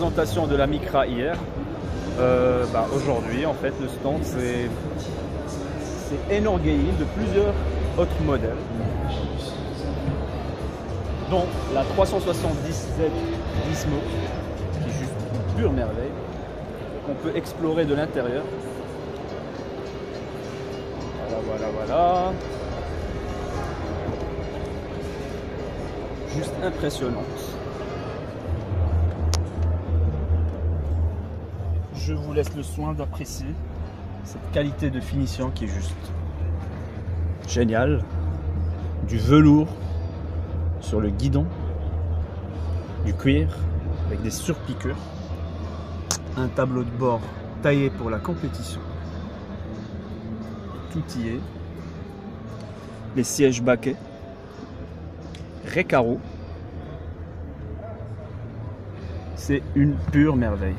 De la Micra hier. Euh, bah, Aujourd'hui, en fait, le stand c'est énorgueilli de plusieurs autres modèles, dont la 377 Dismo, qui est juste une pure merveille, qu'on peut explorer de l'intérieur. Voilà, voilà, voilà. Juste impressionnante. Je vous laisse le soin d'apprécier cette qualité de finition qui est juste géniale. Du velours sur le guidon, du cuir avec des surpiqûres, un tableau de bord taillé pour la compétition. Tout y est. Les sièges baquets, Recaro. C'est une pure merveille.